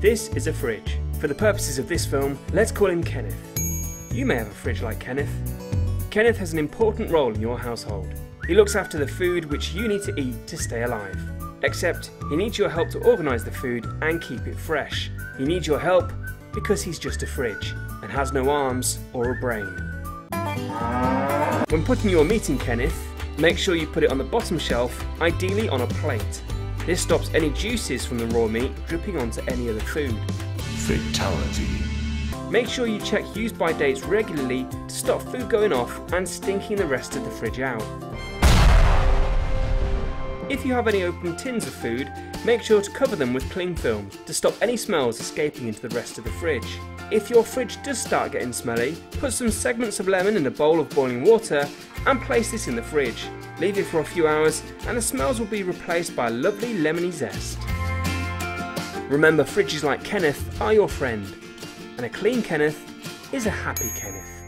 This is a fridge. For the purposes of this film, let's call him Kenneth. You may have a fridge like Kenneth. Kenneth has an important role in your household. He looks after the food which you need to eat to stay alive. Except, he needs your help to organise the food and keep it fresh. He needs your help because he's just a fridge and has no arms or a brain. When putting your meat in Kenneth, make sure you put it on the bottom shelf, ideally on a plate. This stops any juices from the raw meat dripping onto any other food. Fatality. Make sure you check use by dates regularly to stop food going off and stinking the rest of the fridge out. If you have any open tins of food, make sure to cover them with cling film to stop any smells escaping into the rest of the fridge. If your fridge does start getting smelly, put some segments of lemon in a bowl of boiling water and place this in the fridge. Leave it for a few hours and the smells will be replaced by a lovely lemony zest. Remember fridges like Kenneth are your friend and a clean Kenneth is a happy Kenneth.